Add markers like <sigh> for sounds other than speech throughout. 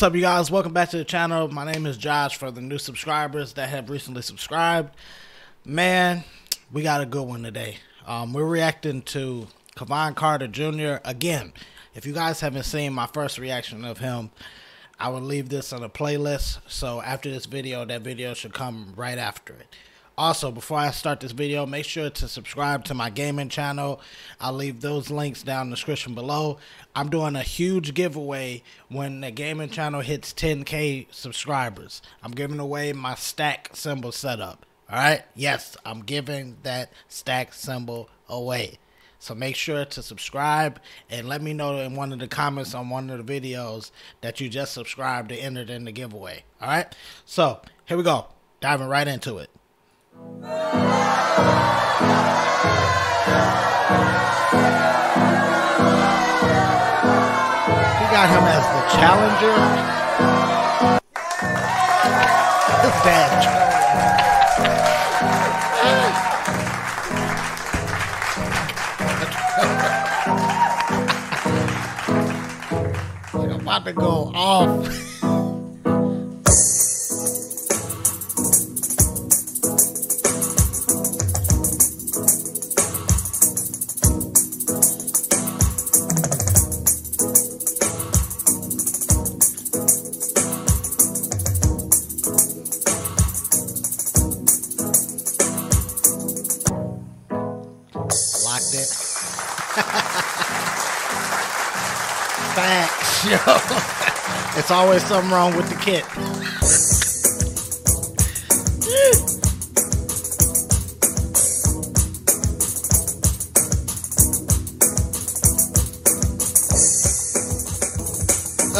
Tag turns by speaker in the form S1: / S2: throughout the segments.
S1: What's up, you guys? Welcome back to the channel. My name is Josh for the new subscribers that have recently subscribed. Man, we got a good one today. Um, we're reacting to Kevon Carter Jr. again. If you guys haven't seen my first reaction of him, I will leave this on a playlist. So after this video, that video should come right after it. Also, before I start this video, make sure to subscribe to my gaming channel. I'll leave those links down in the description below. I'm doing a huge giveaway when the gaming channel hits 10k subscribers. I'm giving away my stack cymbal setup. All right? Yes, I'm giving that stack cymbal away. So make sure to subscribe and let me know in one of the comments on one of the videos that you just subscribed to enter in the giveaway. All right? So, here we go. Diving right into it. We got him as the challenger. His dad. like I'm about to go off. It. Facts, yo. it's always something wrong with the kit.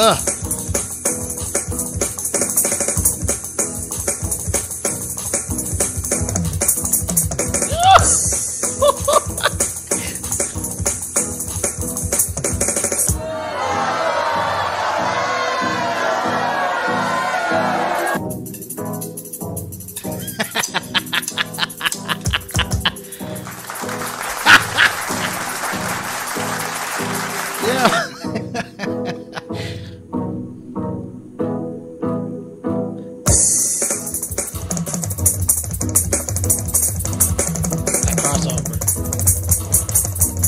S1: Ugh.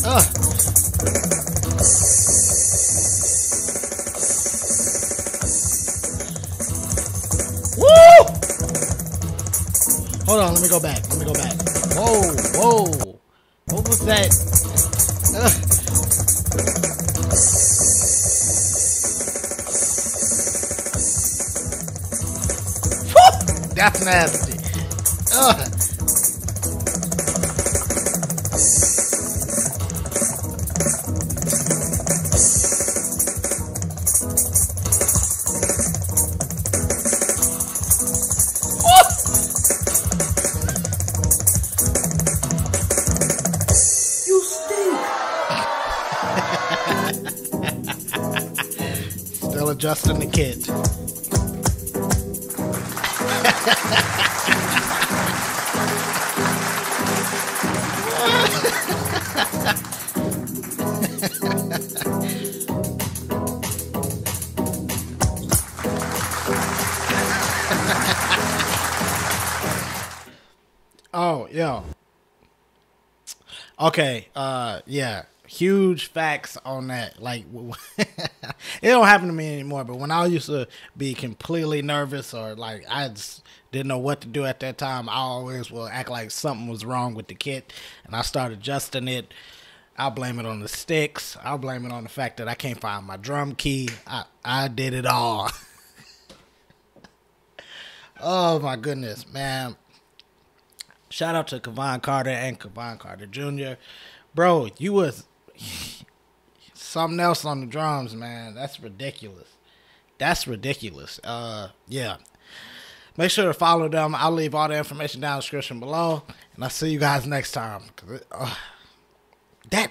S1: Hold on, let me go back. Let me go back. Whoa, whoa. What was that? That's nasty. Ugh. Adjusting the kit. <laughs> oh, yo. Okay, uh yeah huge facts on that. Like, <laughs> it don't happen to me anymore. But when I used to be completely nervous or like I just didn't know what to do at that time, I always will act like something was wrong with the kit, and I start adjusting it. I'll blame it on the sticks. I'll blame it on the fact that I can't find my drum key. I I did it all. <laughs> oh my goodness, man. Shout out to Kevon Carter and Kevon Carter Jr. Bro, you was something else on the drums, man. That's ridiculous. That's ridiculous. Uh, yeah. Make sure to follow them. I'll leave all the information down in the description below, and I'll see you guys next time. Uh, that